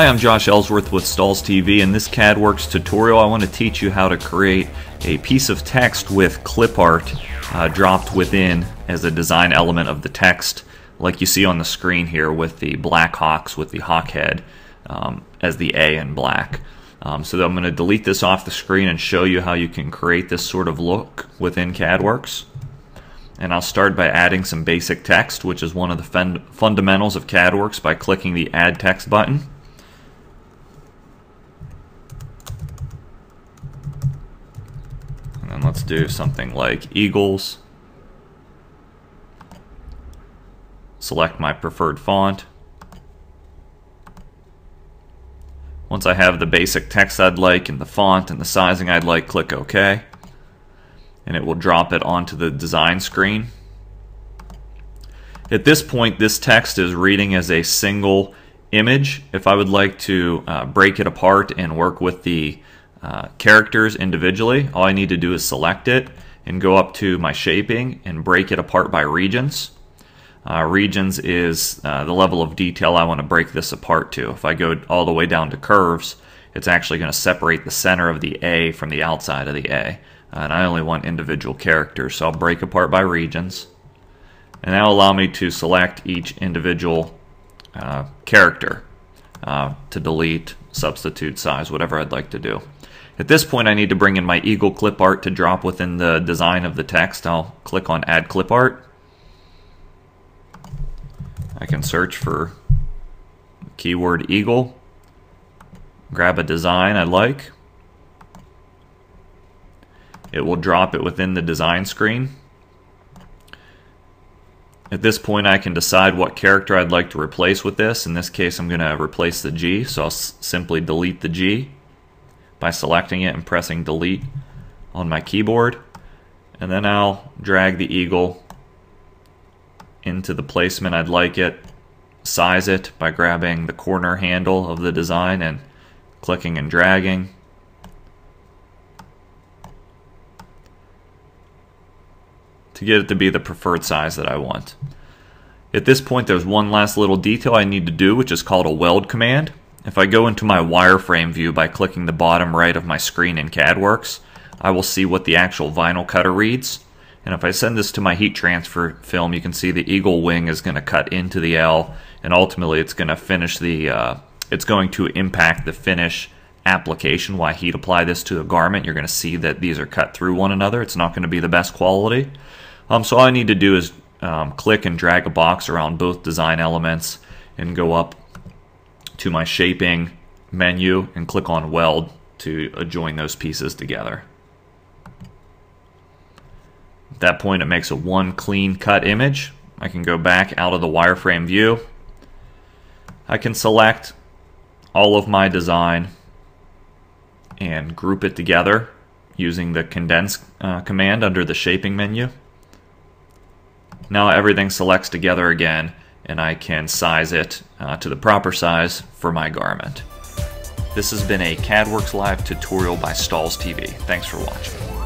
Hi, I'm Josh Ellsworth with Stahls' TV. In this CadWorx tutorial, I want to teach you how to create a piece of text with clip art uh, dropped within as a design element of the text, like you see on the screen here with the black hawks with the hawk head um, as the A in black. Um, so I'm going to delete this off the screen and show you how you can create this sort of look within CadWorx. And I'll start by adding some basic text, which is one of the fundamentals of CadWorx by clicking the Add Text button. And let's do something like Eagles. Select my preferred font. Once I have the basic text I'd like and the font and the sizing I'd like, click OK. And it will drop it onto the design screen. At this point, this text is reading as a single image. If I would like to uh, break it apart and work with the uh, characters individually, all I need to do is select it and go up to my shaping and break it apart by regions. Uh, regions is uh, the level of detail I want to break this apart to. If I go all the way down to curves, it's actually going to separate the center of the A from the outside of the A. And I only want individual characters, so I'll break apart by regions. And that'll allow me to select each individual uh, character uh, to delete, substitute, size, whatever I'd like to do. At this point, I need to bring in my Eagle clip art to drop within the design of the text. I'll click on Add Clip Art. I can search for keyword Eagle, grab a design I like. It will drop it within the design screen. At this point I can decide what character I'd like to replace with this. In this case I'm going to replace the G, so I'll simply delete the G by selecting it and pressing delete on my keyboard. And then I'll drag the eagle into the placement I'd like it, size it by grabbing the corner handle of the design and clicking and dragging. to get it to be the preferred size that I want. At this point there's one last little detail I need to do which is called a weld command. If I go into my wireframe view by clicking the bottom right of my screen in CadWorx, I will see what the actual vinyl cutter reads. And if I send this to my heat transfer film, you can see the eagle wing is going to cut into the L, and ultimately it's going to finish the, uh, it's going to impact the finish application. Why heat apply this to a garment, you're going to see that these are cut through one another. It's not going to be the best quality. Um, so all I need to do is um, click and drag a box around both design elements and go up to my shaping menu and click on weld to join those pieces together. At that point it makes a one clean cut image. I can go back out of the wireframe view. I can select all of my design and group it together using the condense uh, command under the shaping menu. Now everything selects together again and I can size it uh, to the proper size for my garment. This has been a CadWorx Live tutorial by Stahls' TV. Thanks for watching.